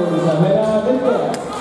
Isabela Vélez.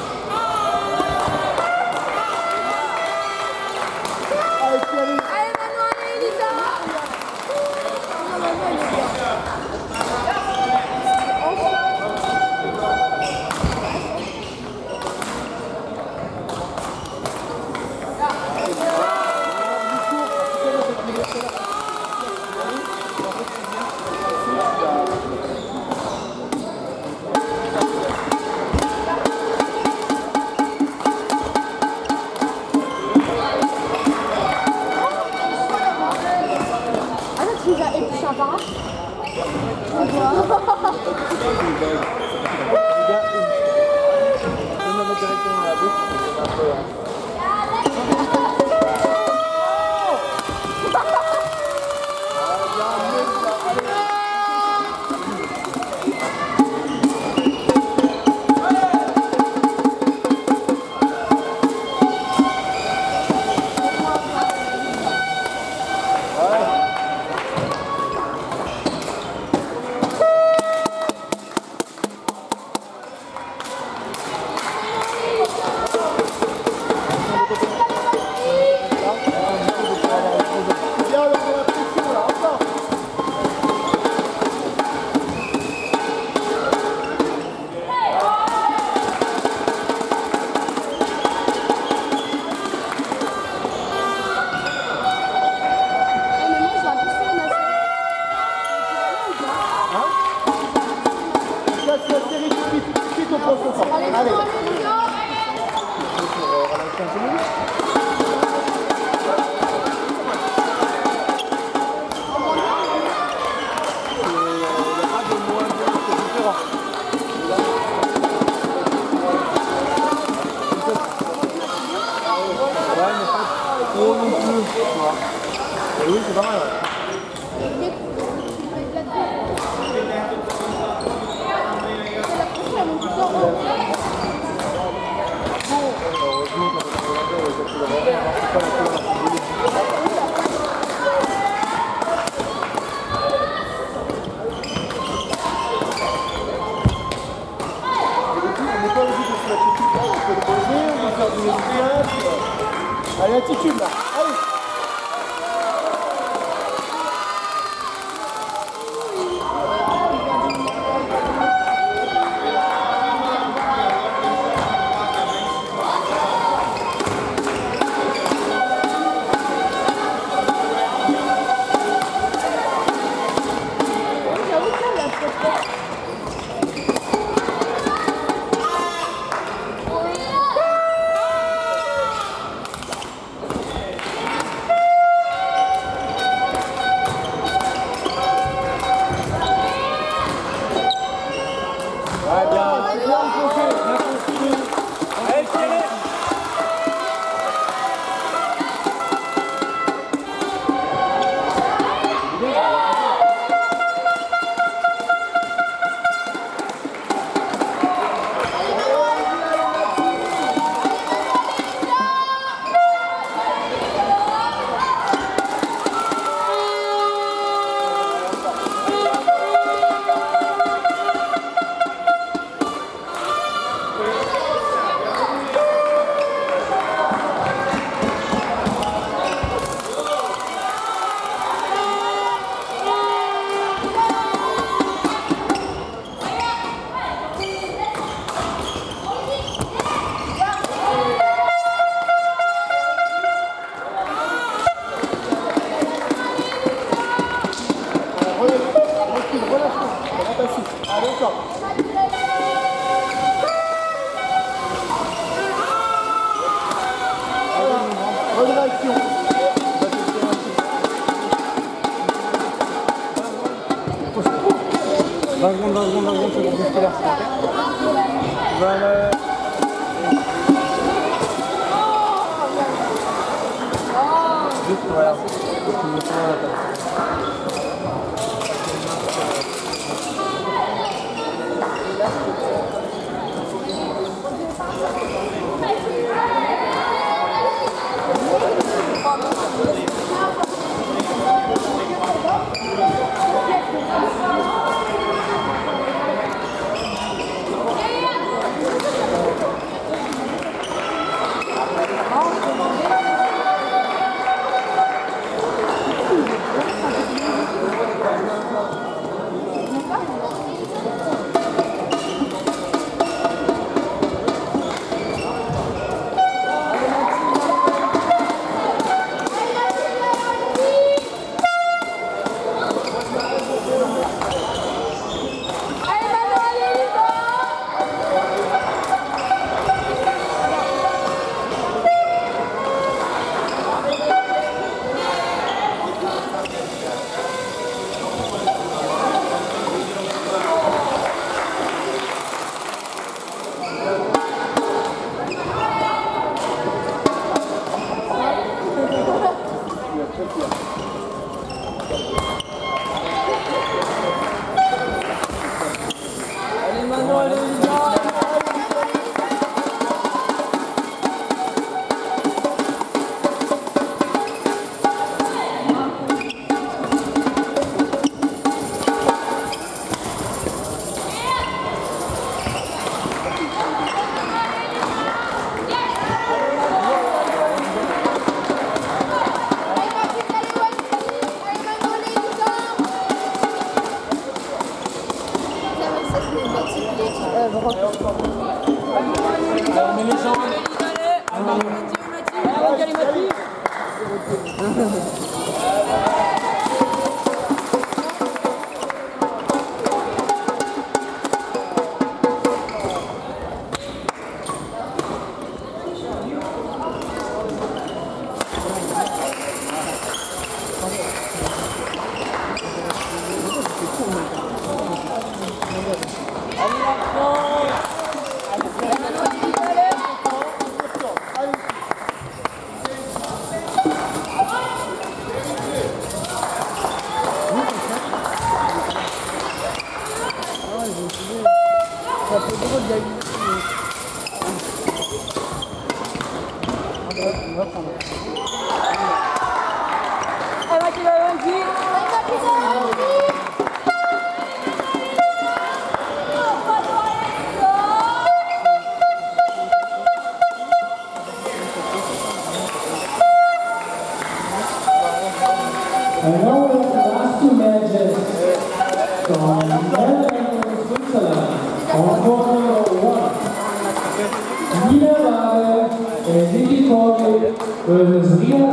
Rio,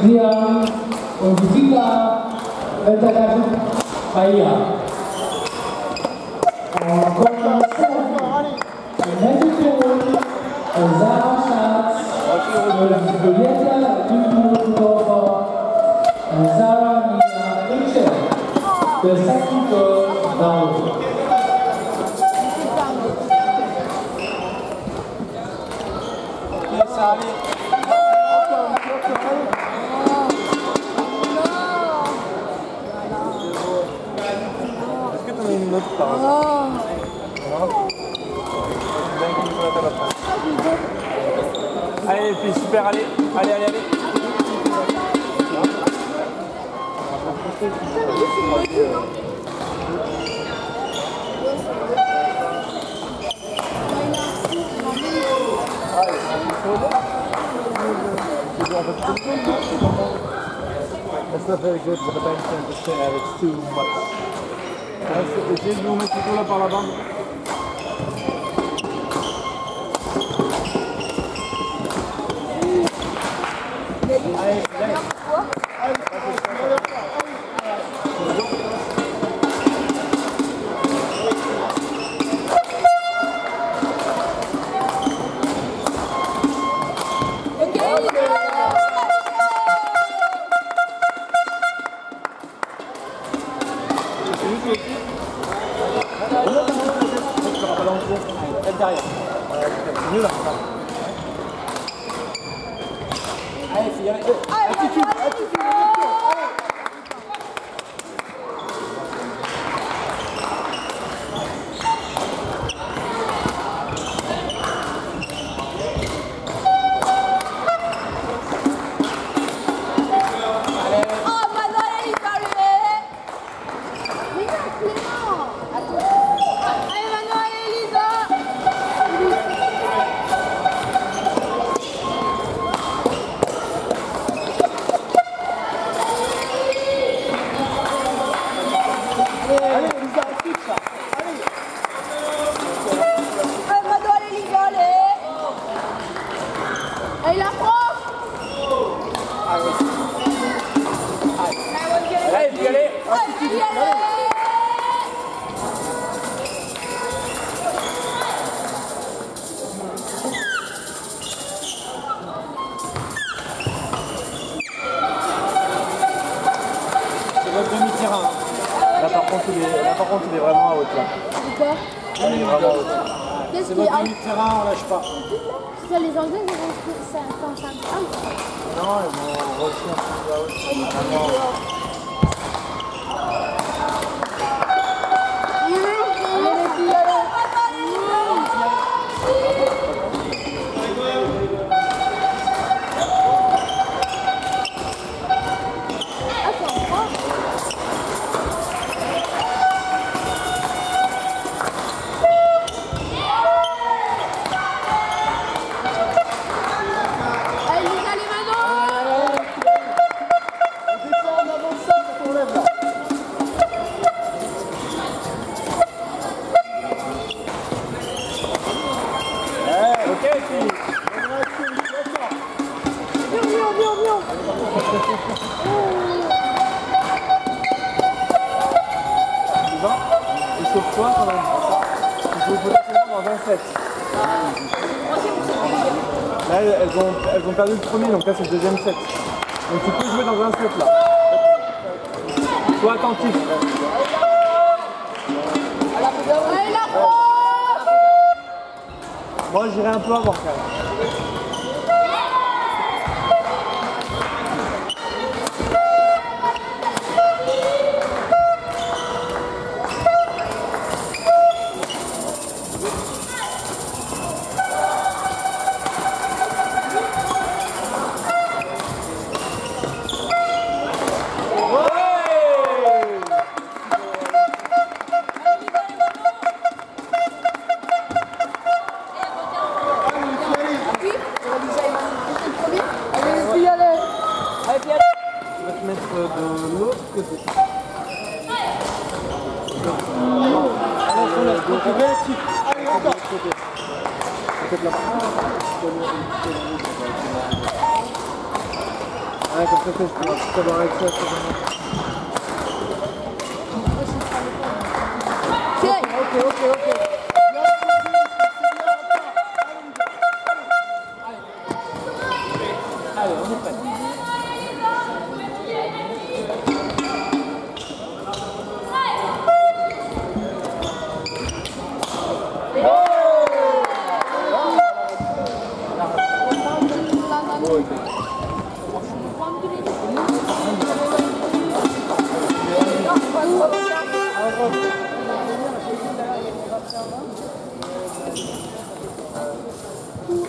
Ria und Sita Ventakashin Bahia. good, the bench and just say that it's too much. That's, is dit nu met die doelen votre demi-terrain. Là par contre il est, là, par contre, il est vraiment à hauteur. Pourquoi il est vraiment à hauteur. C'est votre demi-terrain, on lâche pas. Ça, les Anglais, ils vont se faire 55 Non, ils vont refaire. Donc c'est le deuxième set. Donc tu peux jouer dans un set là. Sois attentif. Moi, j'irai un peu avant quand même.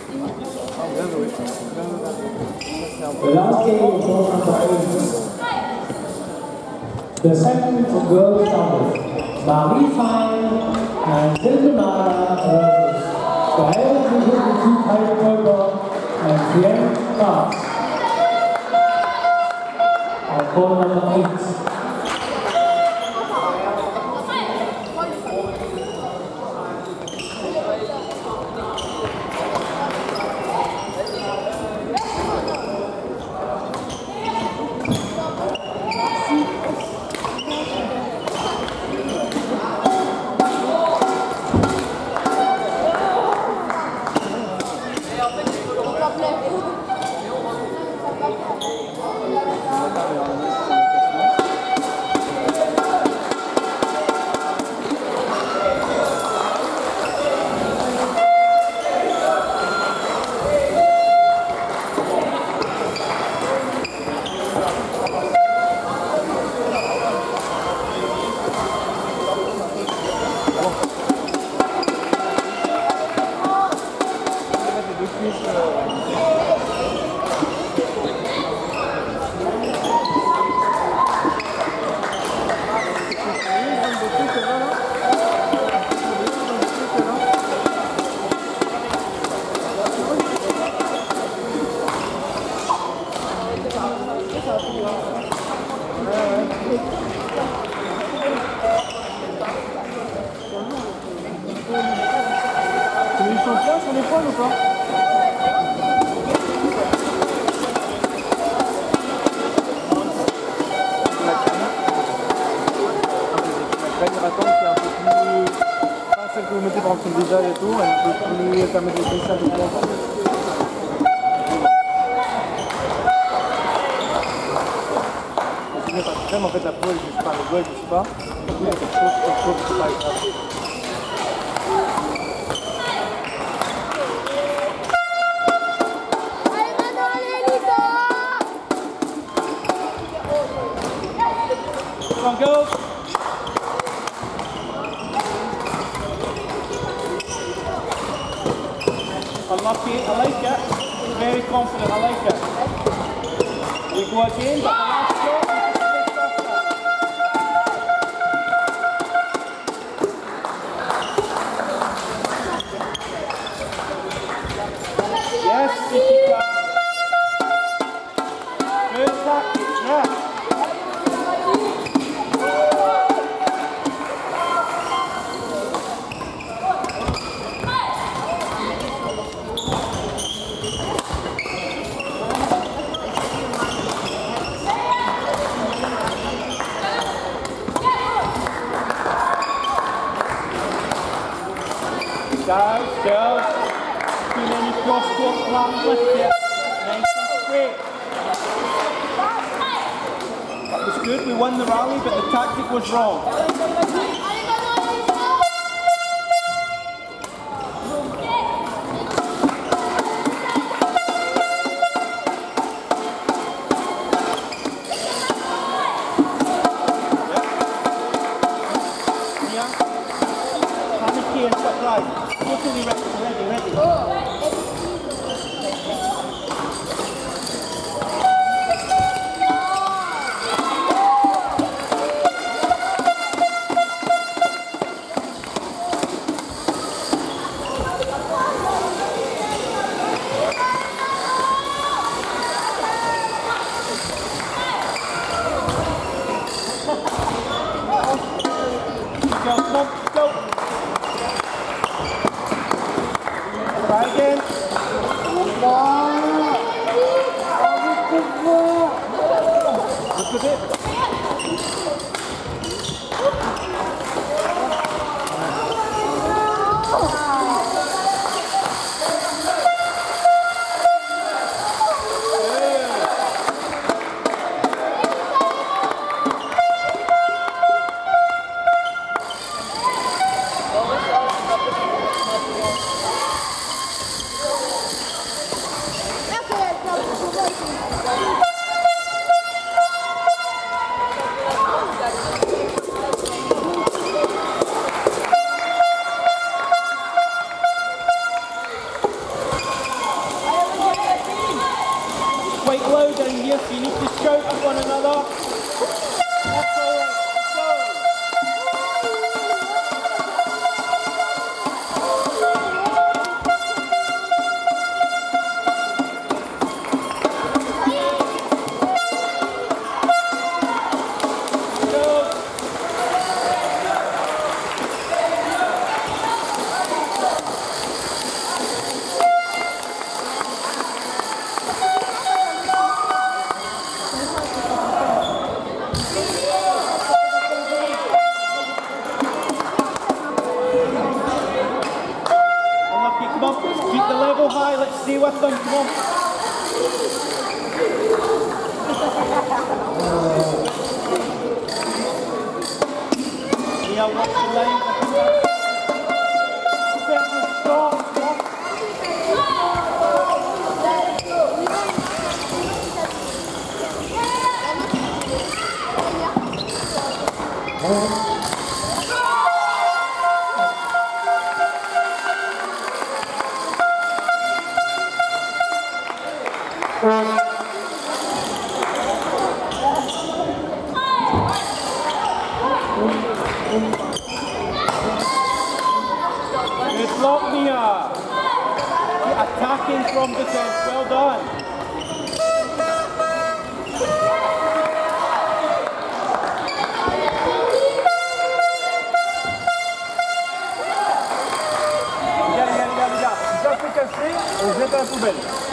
The last game of go from the second for girls doubles. Marie Fine and Silvana versus Diana Suzuki Kalkholder and Pierre Marx. Our call number 8. 빨갱 와 아주 예쁘 đi qua sân đúng không? Nhiều quá, lên. blocking from the test. Well done. Regardez, regardez, regardez. à poubelle.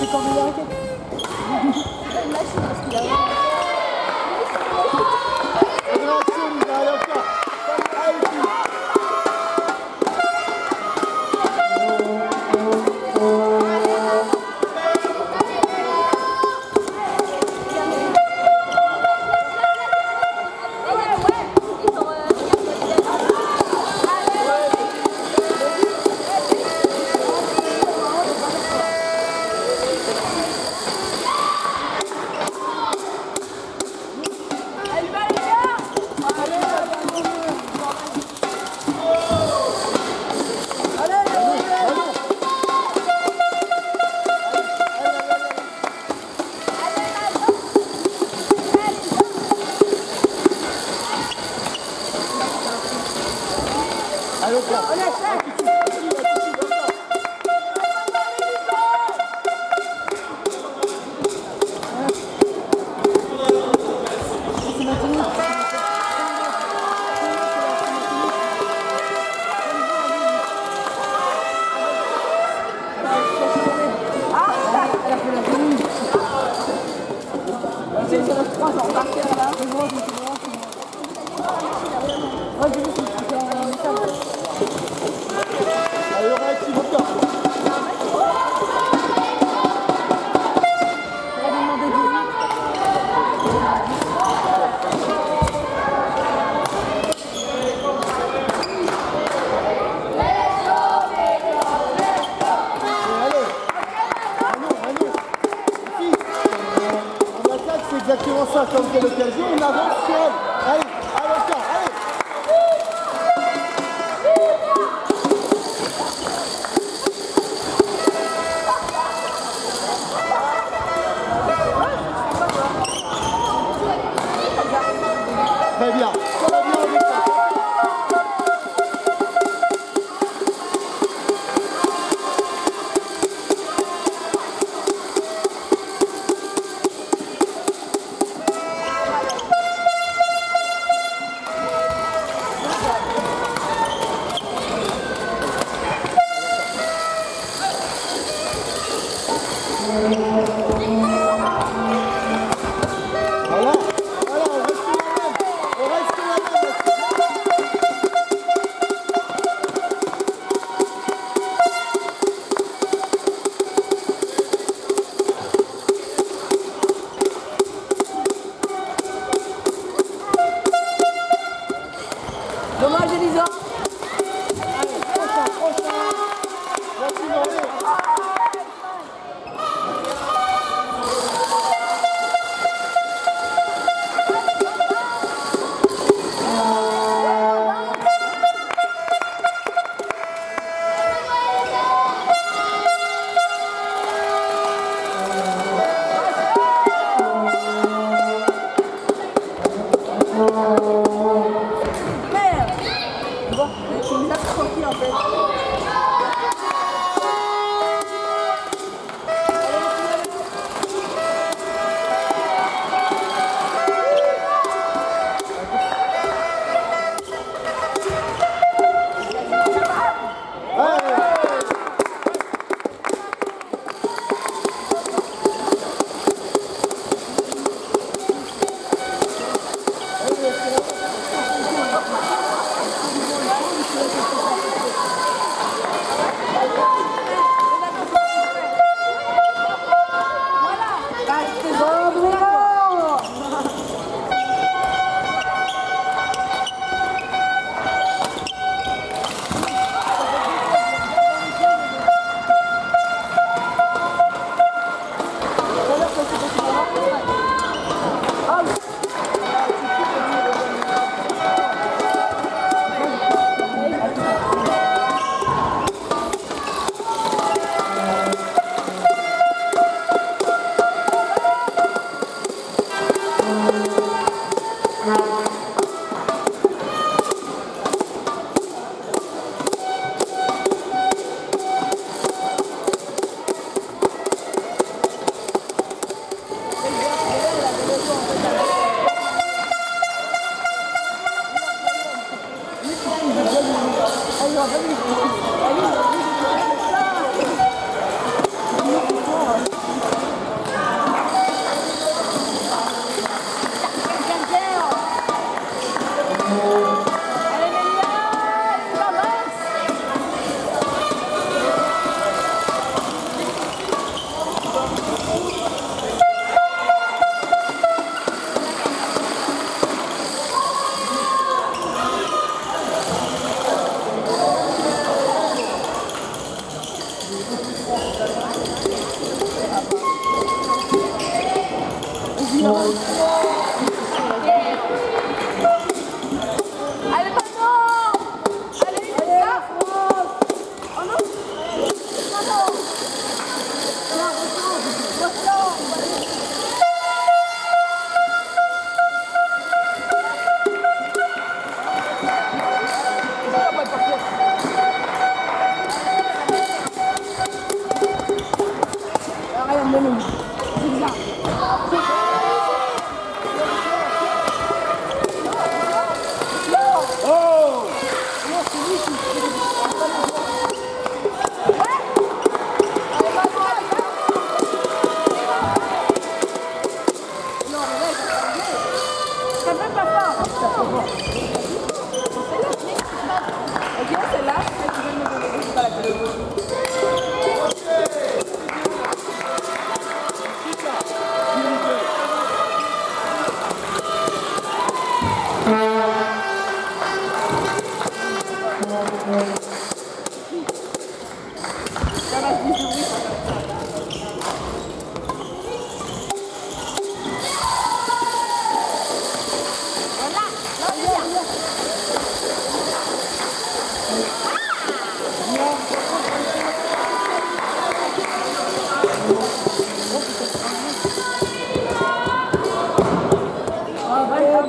se Vamos agilizar.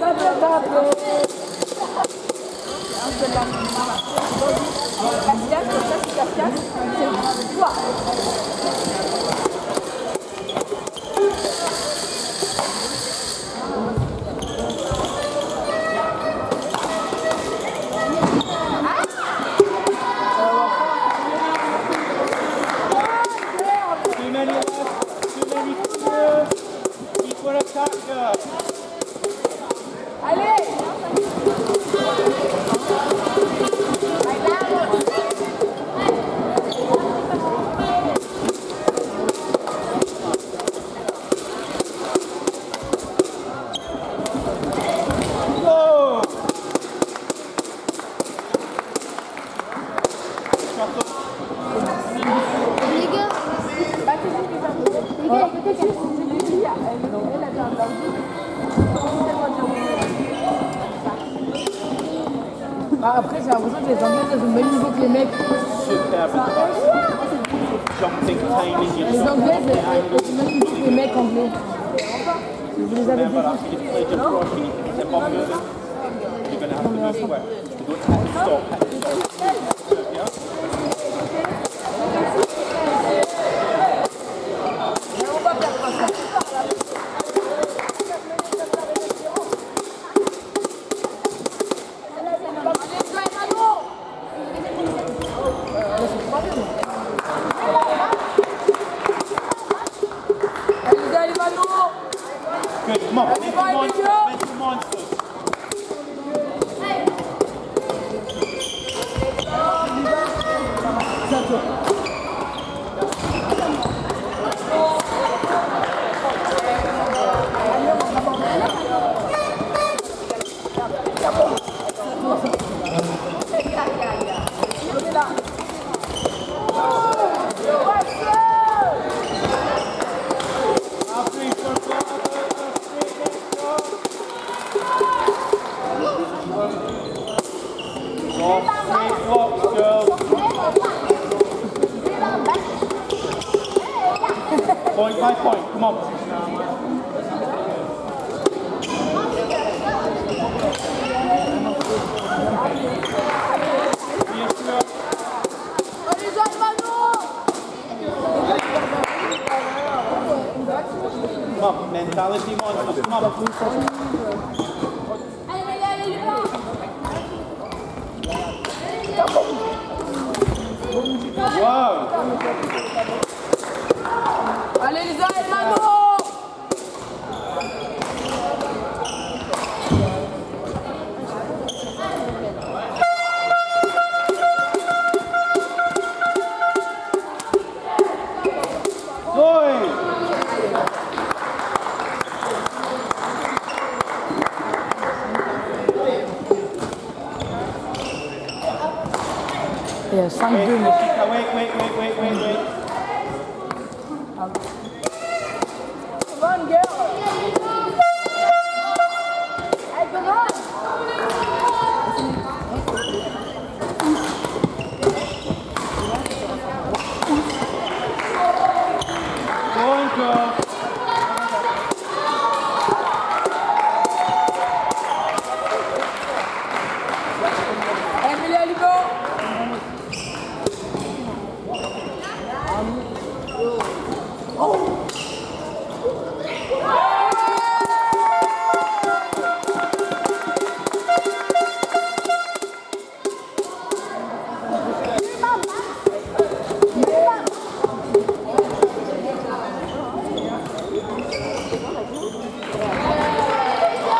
Cascade, c'est c'est Пожалуйста.